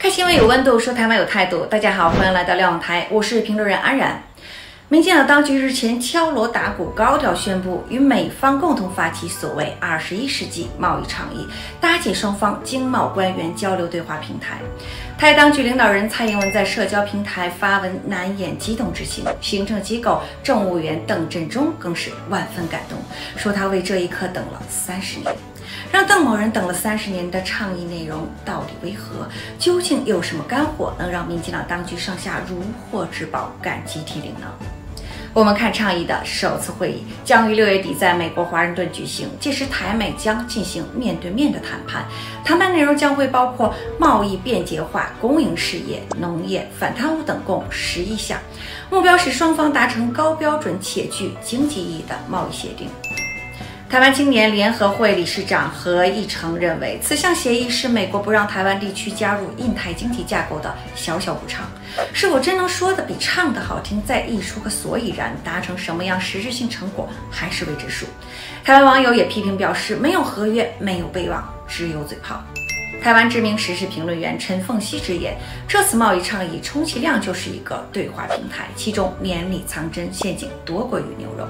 看新闻有温度，说台湾有态度。大家好，欢迎来到瞭望台，我是评论人安然。民进党当局日前敲锣打鼓，高调宣布与美方共同发起所谓“二十一世纪贸易倡议”，搭建双方经贸官员交流对话平台。台当局领导人蔡英文在社交平台发文，难掩激动之情。行政机构政务员邓振中更是万分感动，说他为这一刻等了三十年。让邓某人等了三十年的倡议内容到底为何？究竟有什么干货能让民进党当局上下如获至宝，感激涕零呢？我们看倡议的首次会议将于六月底在美国华盛顿举行，届时台美将进行面对面的谈判，谈判内容将会包括贸易便捷化、公营事业、农业、反贪污等共十一项，目标是双方达成高标准且具经济意义的贸易协定。台湾青年联合会理事长何义成认为，此项协议是美国不让台湾地区加入印太经济架构的小小补偿。是否真能说的比唱的好听，再溢出个所以然，达成什么样实质性成果还是未知数。台湾网友也批评表示，没有合约，没有备忘，只有嘴炮。台湾知名时事评论员陈凤希直言，这次贸易倡议充其量就是一个对话平台，其中绵里藏针，陷阱多过于牛肉。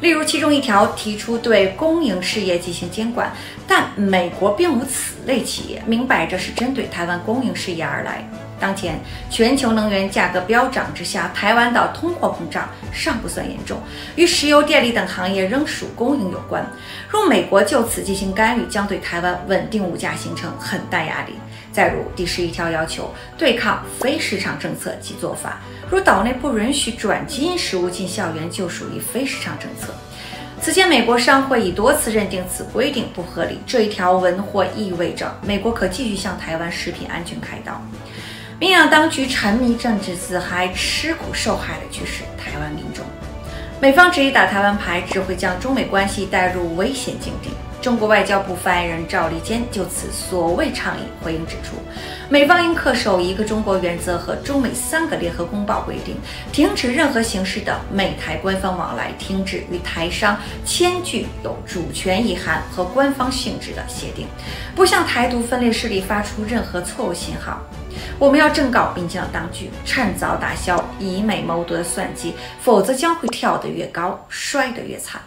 例如，其中一条提出对公营事业进行监管，但美国并无此类企业，明摆着是针对台湾公营事业而来。当前全球能源价格飙涨之下，台湾的通货膨胀尚不算严重，与石油、电力等行业仍属供应有关。若美国就此进行干预，将对台湾稳定物价形成很大压力。再如第十一条要求对抗非市场政策及做法，如岛内不允许转基因食物进校园，就属于非市场政策。此前，美国商会已多次认定此规定不合理。这一条文或意味着美国可继续向台湾食品安全开刀。民进党当局沉迷政治自嗨，吃苦受害的却是台湾民众。美方执意打台湾牌，只会将中美关系带入危险境地。中国外交部发言人赵立坚就此所谓倡议回应指出，美方应恪守一个中国原则和中美三个联合公报规定，停止任何形式的美台官方往来，停止与台商签具有主权意涵和官方性质的协定，不向台独分裂势力发出任何错误信号。我们要正告民进党当局，趁早打消以美谋独的算计，否则将会跳得越高，摔得越惨。